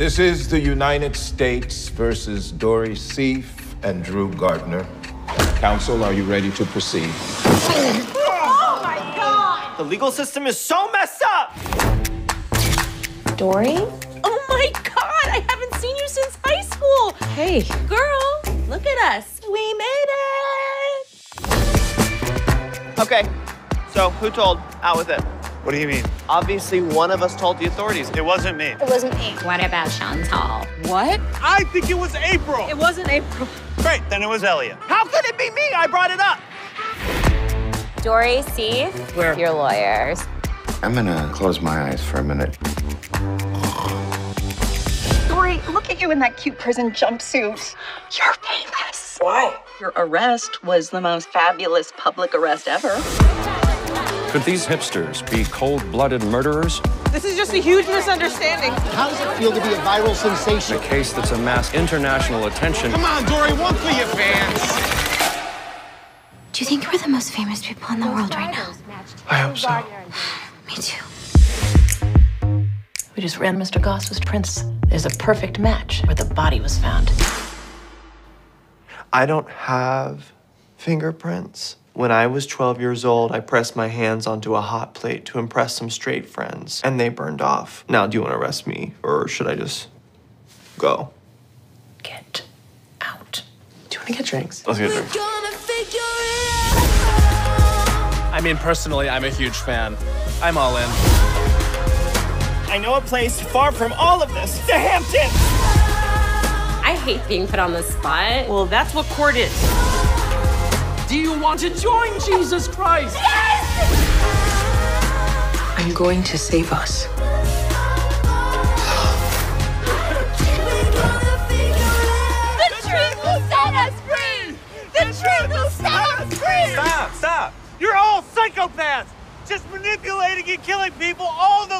This is the United States versus Dory Sief and Drew Gardner. Counsel, are you ready to proceed? Oh my god! The legal system is so messed up! Dory? Oh my god! I haven't seen you since high school! Hey. Girl, look at us. We made it! Okay, so who told? Out with it. What do you mean? Obviously, one of us told the authorities. It wasn't me. It wasn't me. What about Chantal? What? I think it was April. It wasn't April. Great, then it was Elliott. How could it be me? I brought it up. Dory Sief? Where? Your lawyers. I'm gonna close my eyes for a minute. Dory, look at you in that cute prison jumpsuit. You're famous. Why? Your arrest was the most fabulous public arrest ever. Could these hipsters be cold-blooded murderers? This is just a huge misunderstanding. How does it feel to be a viral sensation? A case that's amassed international attention. Come on, Dory, one for your fans. Do you think we're the most famous people in the world right now? I hope so. Me too. We just ran Mr. Goss's prints. There's a perfect match where the body was found. I don't have fingerprints. When I was 12 years old, I pressed my hands onto a hot plate to impress some straight friends, and they burned off. Now, do you want to arrest me, or should I just go? Get out. Do you want to get drinks? Let's get a drink. I mean, personally, I'm a huge fan. I'm all in. I know a place far from all of this. The Hamptons! I hate being put on the spot. Well, that's what court is. Do you want to join Jesus Christ? Yes! I'm going to save us. The truth will set us free! The truth will set us free! Stop, stop. You're all psychopaths. Just manipulating and killing people all the